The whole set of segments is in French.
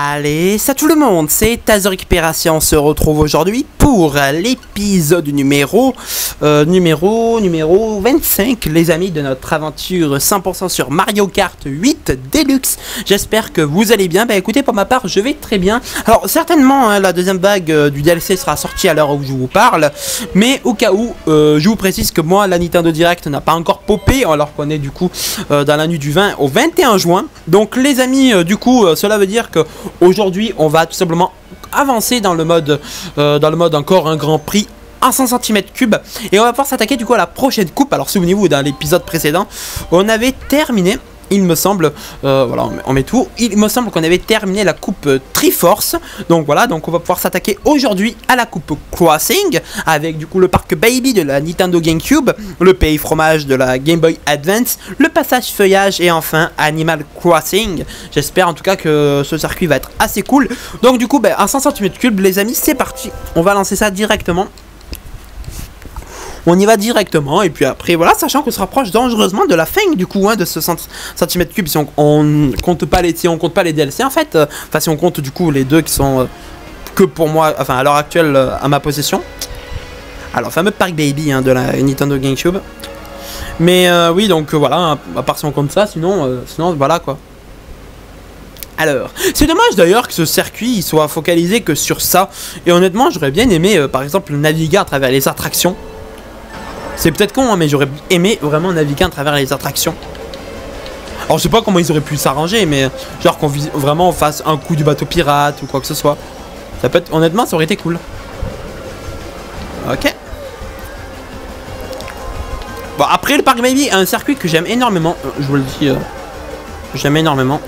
Allez, ça tout le monde, c'est Tazo Récupération, on se retrouve aujourd'hui pour l'épisode numéro, euh, numéro, numéro 25, les amis, de notre aventure 100% sur Mario Kart 8 Deluxe. J'espère que vous allez bien, bah écoutez, pour ma part, je vais très bien. Alors, certainement, hein, la deuxième vague euh, du DLC sera sortie à l'heure où je vous parle, mais au cas où, euh, je vous précise que moi, la Nintendo Direct n'a pas encore alors qu'on est du coup euh, dans la nuit du 20 au 21 juin. Donc les amis, euh, du coup, euh, cela veut dire que aujourd'hui, on va tout simplement avancer dans le mode, dans le mode encore un Grand Prix à 100 cm3 et on va pouvoir s'attaquer du coup à la prochaine coupe. Alors souvenez-vous, dans l'épisode précédent, on avait terminé. Il me semble, euh, voilà, on met, tout. Il me semble qu'on avait terminé la coupe euh, Triforce. Donc voilà, donc on va pouvoir s'attaquer aujourd'hui à la coupe Crossing avec du coup le parc Baby de la Nintendo GameCube, le pays fromage de la Game Boy Advance, le passage feuillage et enfin Animal Crossing. J'espère en tout cas que ce circuit va être assez cool. Donc du coup, ben, à 100 cm3, les amis, c'est parti. On va lancer ça directement. On y va directement et puis après voilà, sachant qu'on se rapproche dangereusement de la fin du coup hein, de ce centimètre cube si on, compte pas les si on compte pas les DLC en fait, euh, enfin si on compte du coup les deux qui sont euh, que pour moi, enfin à l'heure actuelle euh, à ma possession. Alors fameux Park Baby hein, de la Nintendo GameCube. Mais oui donc voilà, à part si on compte ça, sinon sinon voilà quoi. Alors, c'est dommage d'ailleurs que ce circuit soit focalisé que sur ça. Et honnêtement, j'aurais bien aimé, par exemple, naviguer à travers les attractions. C'est peut-être con, hein, mais j'aurais aimé vraiment naviguer à travers les attractions. Alors, je sais pas comment ils auraient pu s'arranger, mais genre qu'on vraiment fasse un coup du bateau pirate ou quoi que ce soit. Ça peut honnêtement, ça aurait été cool. Ok. Bon, après, le Parc Baby un circuit que j'aime énormément. Euh, Je vous le dis, euh, j'aime énormément.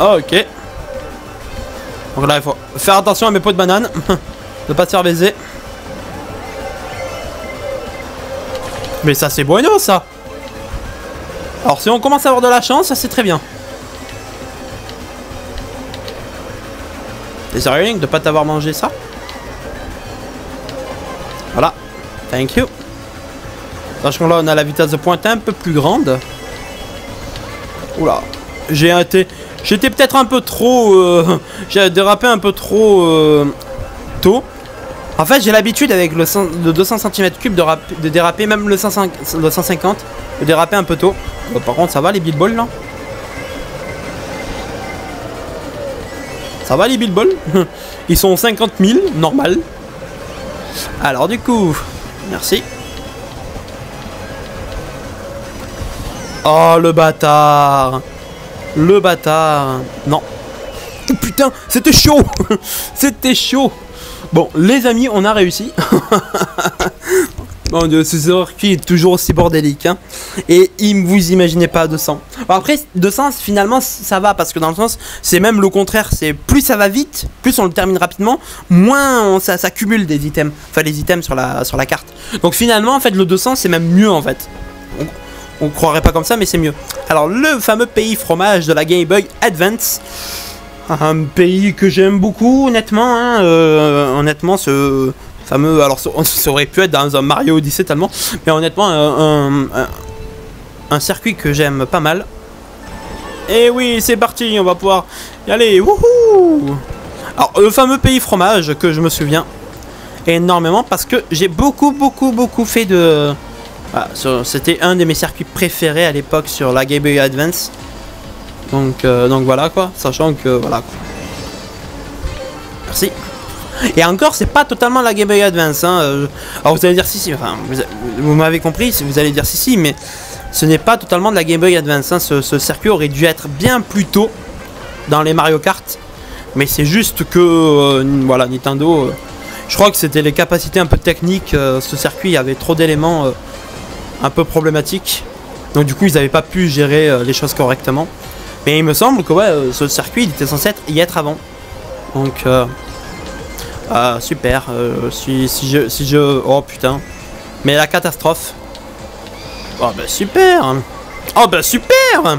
Ok. Donc là, il faut faire attention à mes pots de banane. ne pas se faire baiser. Mais ça, c'est bueno, ça. Alors, si on commence à avoir de la chance, ça, c'est très bien. T'es sérieux, de pas t'avoir mangé ça Voilà. Thank you. Sachant là, on a la vitesse de pointe un peu plus grande. Oula. J'ai été... J'étais peut-être un peu trop... euh, J'ai dérapé un peu trop euh, tôt. En fait, j'ai l'habitude avec le, 100 le 200 cm3 de, rap- de déraper, même le, 105 le 150, de déraper un peu tôt. Bah, par contre, ça va les billballs là Ça va les billballs Ils sont 50 000, normal. Alors du coup, merci. Oh le bâtard Le bâtard Non Oh, Putain, c'était chaud C'était chaud Bon, les amis, on a réussi. Mon dieu, ce circuit est toujours aussi bordélique. Hein. Et il, vous imaginez pas 200. Bon, après, 200, finalement, ça va. Parce que dans le sens, c'est même le contraire. C'est plus ça va vite, plus on le termine rapidement, moins on- ça, ça cumule des items. Enfin, les items sur la, sur la carte. Donc finalement, en fait, le 200, c'est même mieux, en fait. On croirait pas comme ça, mais c'est mieux. Alors, le fameux pays fromage de la Game Boy Advance. Un pays que j'aime beaucoup, honnêtement. hein, euh, honnêtement, ce fameux. Alors, ça, aurait pu être dans un Mario Odyssey tellement. Mais honnêtement, un, un- un- un circuit que j'aime pas mal. Et oui, c'est parti, on va pouvoir y aller. Wouhou Alors, le fameux pays fromage que je me souviens énormément parce que j'ai beaucoup, beaucoup, beaucoup fait de. Sur- C'était un de mes circuits préférés à l'époque sur la Game Boy Advance. Donc, euh, donc voilà quoi, sachant que voilà quoi. Merci. Et encore, c'est pas totalement la Game Boy Advance. Hein. euh, Alors vous allez dire si si, enfin vous, m'avez compris, vous allez dire si si, mais ce n'est pas totalement de la Game Boy Advance. hein. Ce, circuit aurait dû être bien plus tôt dans les Mario Kart, mais c'est juste que euh, voilà Nintendo. je crois que c'était les capacités un peu techniques. ce circuit avait trop d'éléments un peu problématiques. Donc du coup, ils n'avaient pas pu gérer euh, les choses correctement. Mais il me semble que ouais, euh, ce circuit, il était censé être, y être avant. Donc, euh, ah, super. euh, si, si je, si je, oh putain. Mais la catastrophe. Oh bah super. Oh bah super.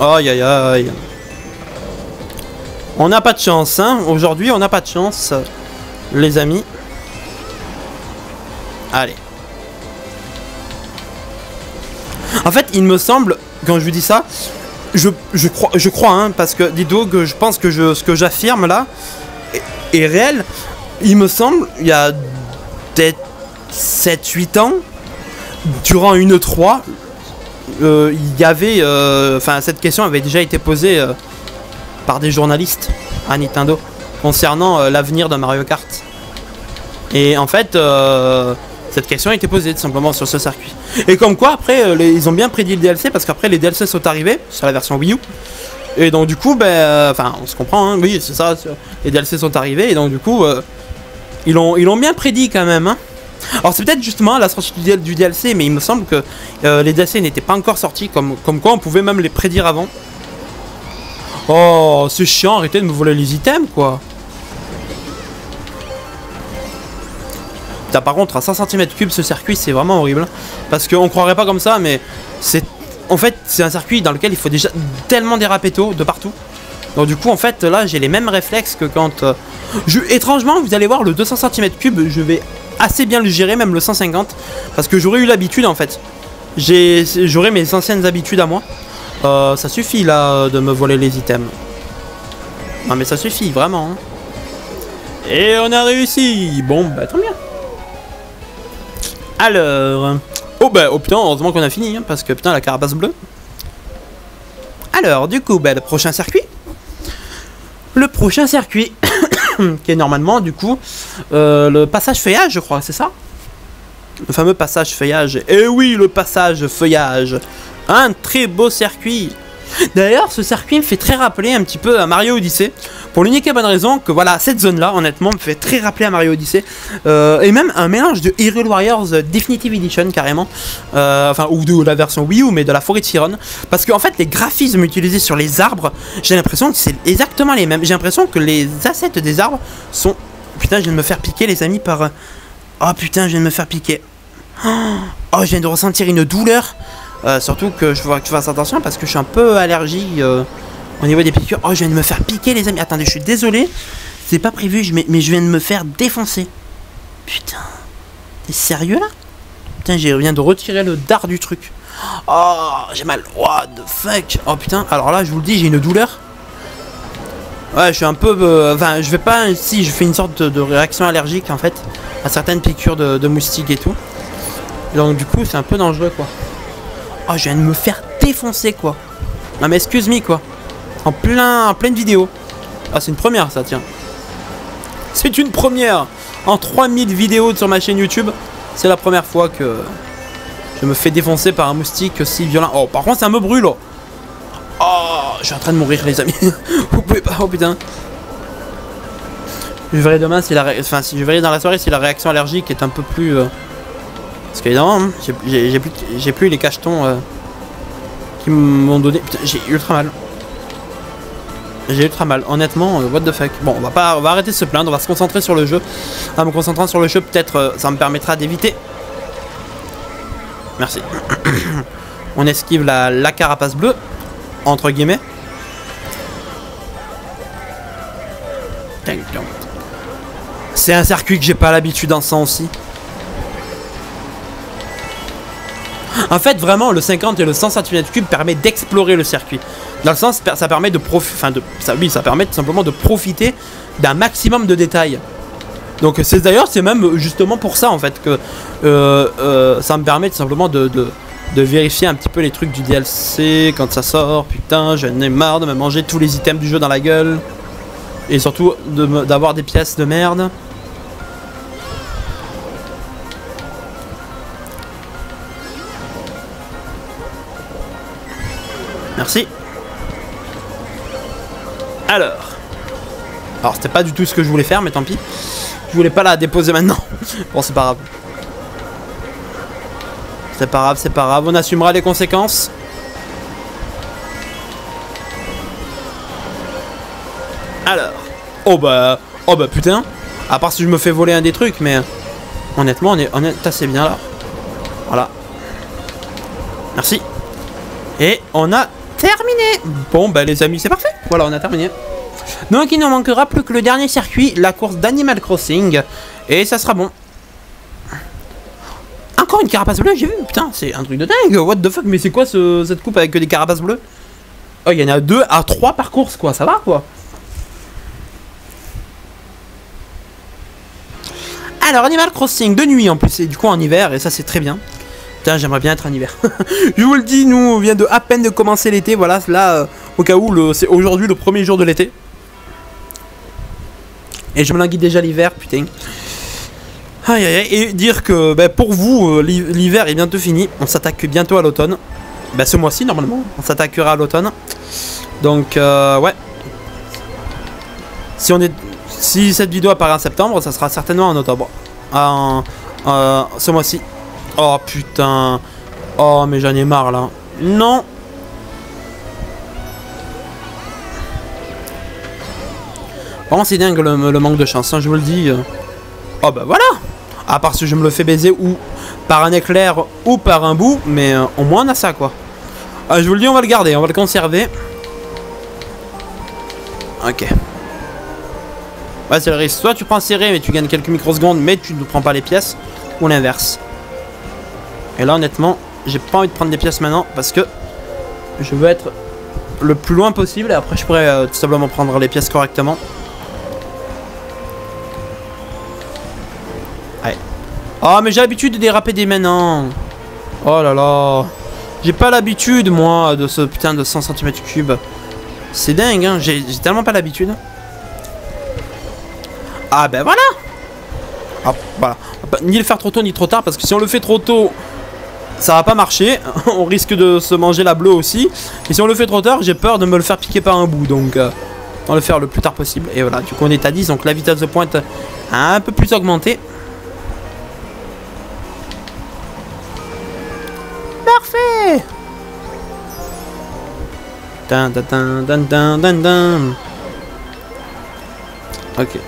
Aïe aïe aïe. On n'a pas de chance, hein. Aujourd'hui, on n'a pas de chance, les amis. Allez. En fait, il me semble, quand je vous dis ça, je, crois, je crois hein, parce que dites-vous que je pense que je, ce que j'affirme là est, réel. Il me semble, il y a peut-être 7-8 ans, durant une 3, euh, il y avait. euh, Enfin, cette question avait déjà été posée euh, par des journalistes à Nintendo concernant l'avenir de Mario Kart. Et en fait, cette question a été posée tout simplement sur ce circuit. Et comme quoi, après, euh, ils ont bien prédit le DLC parce qu'après, les DLC sont arrivés sur la version Wii U. Et donc, du coup, ben. euh, Enfin, on se comprend, hein, oui, c'est ça. Les DLC sont arrivés et donc, du coup, euh, ils l'ont ils l'ont bien prédit quand même. hein. Alors c'est peut-être justement la sortie du, DL du DLC, mais il me semble que les DLC n'étaient pas encore sortis, comme, comme quoi on pouvait même les prédire avant. Oh, c'est chiant, arrêtez de me voler les items, quoi. Par contre, à 100 cm3 ce circuit, c'est vraiment horrible. Parce qu'on croirait pas comme ça, mais c'est... En fait, c'est un circuit dans lequel il faut déjà tellement déraper tôt, de partout. Donc du coup, en fait, là, j'ai les mêmes réflexes que quand... euh. Étrangement, vous allez voir, le 200 cm3, je vais assez bien le gérer, même le 150. Parce que j'aurais eu l'habitude, en fait. J'aurais mes anciennes habitudes à moi. Euh, ça suffit, là, de me voler les items. Non, mais ça suffit, vraiment. hein. Et on a réussi Bon, bah tant bien. Alors... Oh bah, oh putain, heureusement qu'on a fini, hein, parce que putain, la carapace bleue. Alors, du coup, bah, le prochain circuit. Le prochain circuit, qui est normalement, du coup, euh, le passage feuillage, je crois, c'est ça? Le fameux passage feuillage. Eh oui, le passage feuillage. Un très beau circuit. D'ailleurs, ce circuit me fait très rappeler un petit peu à Mario Odyssey. Pour l'unique et bonne raison que voilà, cette zone-là, honnêtement, me fait très rappeler à Mario Odyssey. Euh, et même un mélange de Hyrule Warriors Definitive Edition, carrément. Euh, enfin, ou de la version Wii U, mais de la forêt de Chiron. Parce qu'en fait, les graphismes utilisés sur les arbres, j'ai l'impression que c'est exactement les mêmes. J'ai l'impression que les assets des arbres sont. Putain, je viens de me faire piquer, les amis, par. Oh putain, je viens de me faire piquer. Oh, je viens de ressentir une douleur. Euh, surtout que je vois que tu fasses attention parce que je suis un peu allergique euh, au niveau des piqûres. Oh, je viens de me faire piquer, les amis. Attendez, je suis désolé. C'est pas prévu, mais, je viens de me faire défoncer. Putain. T'es sérieux là? Putain, je viens de retirer le dard du truc. Oh, j'ai mal. What the fuck? Oh putain, alors là, je vous le dis, j'ai une douleur. Ouais, je suis un peu. euh, Enfin, je vais pas. Si, je fais une sorte de, réaction allergique en fait à certaines piqûres de, moustiques et tout. Donc, du coup, c'est un peu dangereux quoi. Oh, je viens de me faire défoncer quoi. Non, mais excuse-moi quoi. En plein, en pleine vidéo. Ah, c'est une première ça, tiens. C'est une première. En 3000 vidéos sur ma chaîne YouTube, c'est la première fois que je me fais défoncer par un moustique si violent. Oh, par contre, ça me brûle. Oh, je suis en train de mourir, les amis. Vous pouvez pas. Oh putain. Je verrai demain si la, enfin, si je verrai dans la soirée si la réaction allergique est un peu plus. euh, Parce qu'évidemment, j'ai- plus, les cachetons euh, qui m'ont donné. Putain, j'ai ultra mal. J'ai ultra mal, honnêtement, euh, what the fuck. Bon, on va pas, on va arrêter de se plaindre, on va se concentrer sur le jeu. En me concentrant sur le jeu, peut-être euh, ça me permettra d'éviter. Merci. on esquive la, carapace bleue, entre guillemets. C'est un circuit que j'ai pas l'habitude en sang aussi. En fait, vraiment, le 50 et le 100 cm3 permet d'explorer le circuit. Dans le sens, ça permet de enfin, de, ça, permet simplement de profiter d'un maximum de détails. Donc, c'est d'ailleurs, c'est même justement pour ça en fait que euh, euh, ça me permet tout simplement de, vérifier un petit peu les trucs du DLC quand ça sort. Putain, j'en ai marre de me manger tous les items du jeu dans la gueule. Et surtout d'avoir des pièces de merde. Merci. Alors. Alors, c'était pas du tout ce que je voulais faire, mais tant pis. Je voulais pas la déposer maintenant. bon, c'est pas grave. C'est pas grave, c'est pas grave. On assumera les conséquences. Alors. Oh bah. Oh bah putain. À part si je me fais voler un des trucs, mais. Honnêtement, on est, on est assez bien là. Voilà. Merci. Et on a terminé. Bon, bah les amis, c'est parfait. Voilà, on a terminé. Donc il ne manquera plus que le dernier circuit, la course d'Animal Crossing. Et ça sera bon. encore une carapace bleue, j'ai vu. Putain, c'est un truc de dingue. What the fuck, mais c'est quoi ce- cette coupe avec des carapaces bleues? Oh, il y en a deux à trois par course, quoi. Ça va, quoi Alors, Animal Crossing de nuit en plus, et du coup en hiver, et ça c'est très bien. Putain, j'aimerais bien être en hiver. Je vous le dis, nous, on vient de à peine de commencer l'été. Voilà, là, euh, au cas où, c'est aujourd'hui le premier jour de l'été. Et je me languis déjà l'hiver, putain. Aïe aïe aïe. Et dire que ben, pour vous, euh, l'hi- l'hiver est bientôt fini. On s'attaque bientôt à l'automne. Ben, ce mois-ci, normalement. On s'attaquera à l'automne. Donc, euh, ouais. Si, on est... si cette vidéo apparaît en septembre, ça sera certainement en octobre. En, ce mois-ci. Oh putain. Oh, mais j'en ai marre là. Non. Vraiment, c'est dingue le, manque de chance, je vous le dis. Oh bah voilà À part si je me le fais baiser ou par un éclair ou par un bout, mais euh, au moins on a ça quoi. Ah, je vous le dis, on va le garder, on va le conserver. Ok. Ouais, c'est le risque. Soit tu prends serré, mais tu gagnes quelques microsecondes, mais tu ne prends pas les pièces, ou l'inverse. Et là, honnêtement, j'ai pas envie de prendre des pièces maintenant parce que je veux être le plus loin possible et après je pourrais euh, tout simplement prendre les pièces correctement. Ouais. Oh, mais j'ai l'habitude de déraper des maintenant. Oh là là. J'ai pas l'habitude, moi, de ce putain de 100 cm3. C'est dingue, hein. J'ai tellement pas l'habitude. Ah ben voilà Ah, voilà. Ni le faire trop tôt ni trop tard, parce que si on le fait trop tôt, ça va pas marcher. on risque de se manger la bleue aussi. Et si on le fait trop tard, j'ai peur de me le faire piquer par un bout. Donc, euh, on va le faire le plus tard possible. Et voilà, du coup on est à 10, donc la vitesse de pointe a un peu plus augmenté. Parfait Dun, dun, dun. Ok.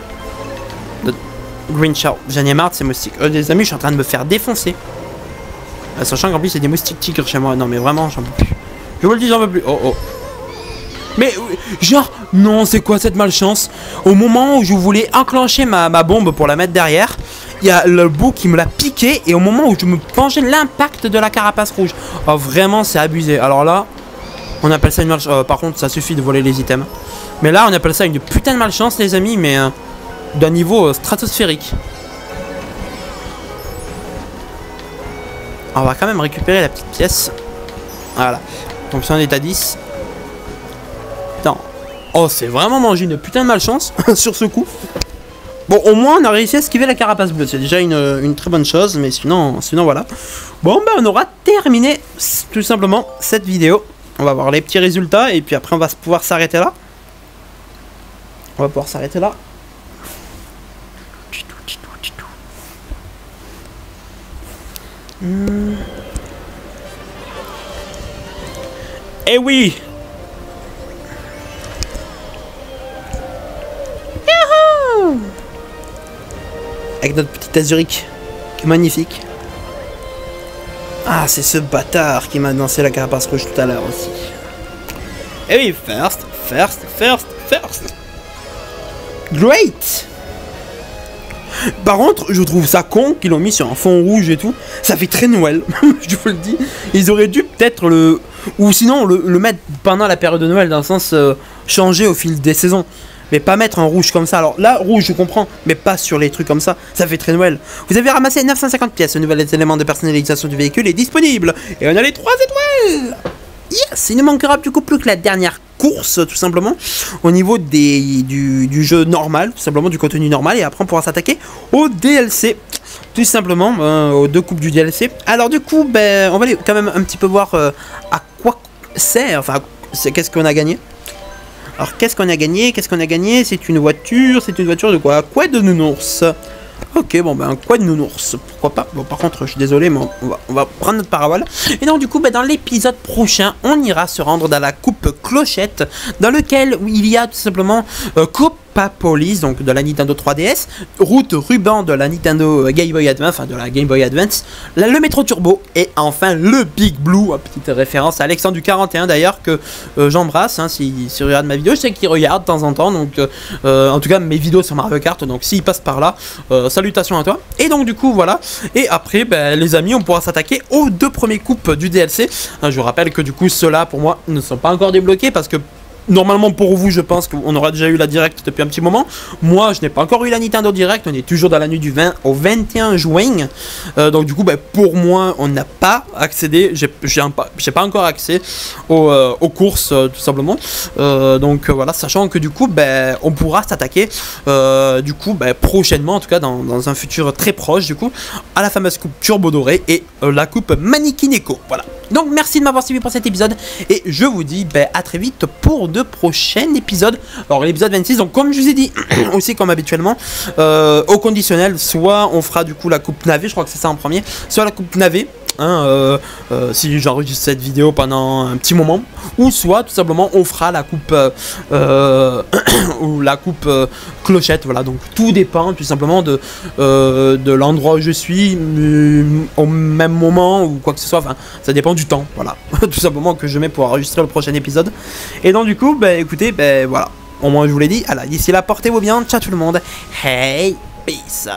Green Show. J'en ai marre de ces moustiques. Euh, les amis, je suis en train de me faire défoncer. Euh, sachant qu'en plus, il y a des moustiques tigres chez moi. Non, mais vraiment, j'en peux plus. Je vous le dis, j'en peux plus. Oh, oh. Mais, euh, genre, non, c'est quoi cette malchance? Au moment où je voulais enclencher ma, bombe pour la mettre derrière, il y a le bout qui me l'a piqué. Et au moment où je me penchais, l'impact de la carapace rouge. Oh, vraiment, c'est abusé. Alors là, on appelle ça une malchance. Euh, par contre, ça suffit de voler les items. Mais là, on appelle ça une putain de malchance, les amis, mais euh, d'un niveau stratosphérique. On va quand même récupérer la petite pièce. Voilà. Donc si on est à 10. Attends. Oh, c'est vraiment mangé une putain de malchance sur ce coup. Bon, au moins, on a réussi à esquiver la carapace bleue. C'est déjà une, très bonne chose, mais sinon, sinon voilà. Bon, ben, on aura terminé tout simplement cette vidéo. On va voir les petits résultats et puis après, on va pouvoir s'arrêter là. On va pouvoir s'arrêter là. Hmm. Eh oui Avec notre petit est magnifique. Ah, c'est ce bâtard qui m'a dansé la carapace rouge tout à l'heure aussi. Eh oui, first, first, first, first. Great Par contre, je trouve ça con qu'ils l'ont mis sur un fond rouge et tout. Ça fait très Noël, je vous le dis. Ils auraient dû peut-être le... Ou sinon le, mettre pendant la période de Noël, dans le sens euh, changer au fil des saisons. Mais pas mettre un rouge comme ça. Alors là, rouge, je comprends, mais pas sur les trucs comme ça. Ça fait très Noël. Vous avez ramassé 950 pièces. Le nouvel élément de personnalisation du véhicule est disponible. Et on a les 3 étoiles Yes Il ne manquera du coup plus que la dernière course, tout simplement, au niveau des, du, jeu normal, tout simplement du contenu normal, et après on pourra s'attaquer au DLC, tout simplement, euh, aux deux coupes du DLC. Alors du coup, ben, on va aller quand même un petit peu voir euh, à quoi sert, enfin, qu'est-ce qu'on a gagné? Alors qu'est-ce qu'on a gagné? Qu'est-ce qu'on a gagné? C'est une voiture, c'est une voiture de quoi? Quoi de nounours? Ok, bon ben quoi de nounours? Pourquoi pas? Bon par contre je suis désolé mais on va, prendre notre parole. Et donc du coup ben, dans l'épisode prochain on ira se rendre dans la coupe clochette dans lequel il y a tout simplement euh, coupe pas Police, donc de la Nintendo 3DS, Route Ruban de la Nintendo Game Boy Advance, enfin de la Game Boy Advance, le Metro Turbo, et enfin le Big Blue, petite référence à Alexandre du 41 d'ailleurs, que euh, j'embrasse, hein, s'il si, regarde ma vidéo, je sais qu'il regarde de temps en temps, donc euh, en tout cas mes vidéos sur Mario Kart, donc s'il passe par là, salutations à toi. Et donc du coup, voilà, et après, ben, les amis, on pourra s'attaquer aux deux premiers coupes du DLC. Hein, je vous rappelle que du coup, ceux-là, pour moi, ne sont pas encore débloqués parce que Normalement pour vous je pense qu'on aura déjà eu la direct depuis un petit moment. Moi je n'ai pas encore eu la Nintendo Direct, on est toujours dans la nuit du 20 au 21 juin. Euh, donc du coup ben, pour moi on n'a pas accédé, j'ai pas encore accès euh, aux, courses euh, tout simplement. donc voilà, sachant que du coup ben, on pourra s'attaquer du coup ben, prochainement, en tout cas dans, dans, un futur très proche du coup, à la fameuse coupe Turbo Doré et la coupe Manikineko. Voilà. Donc merci de m'avoir suivi pour cet épisode et je vous dis ben, à très vite pour de prochains épisodes. Alors l'épisode 26, donc comme je vous ai dit aussi comme habituellement, euh, au conditionnel, soit on fera du coup la coupe navet, je crois que c'est ça en premier, soit la coupe navet Hein, euh, euh, si j'enregistre cette vidéo pendant un petit moment, ou soit tout simplement on fera la coupe euh, ou la coupe clochette, voilà. Donc tout dépend tout simplement de de l'endroit où je suis au même moment ou quoi que ce soit. Enfin, ça dépend du temps, voilà, tout simplement que je mets pour enregistrer le prochain épisode. Et donc du coup, ben écoutez, ben voilà. Au moins je vous l'ai dit. Alors d'ici là, portez-vous bien. Ciao tout le monde. Hey, peace.